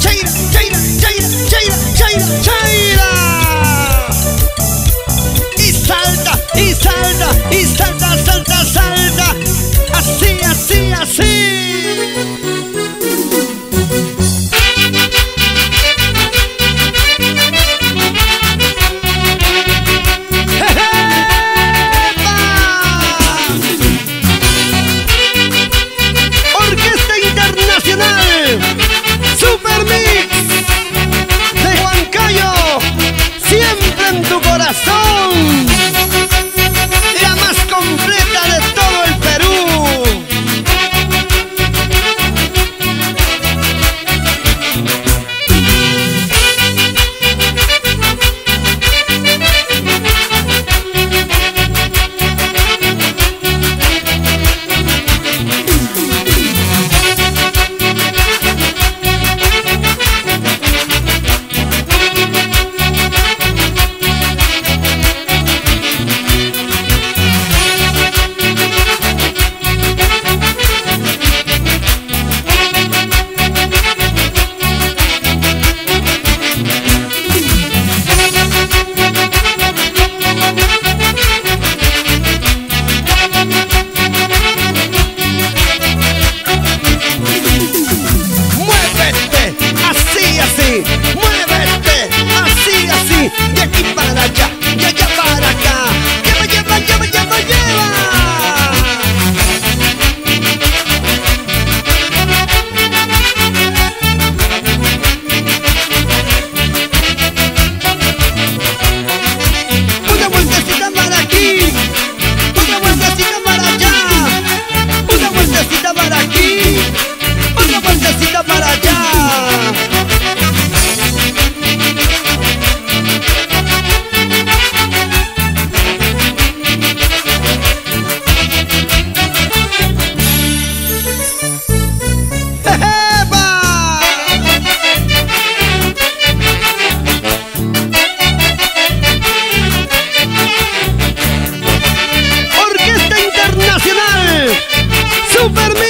这。Oh. Superman!